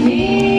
me.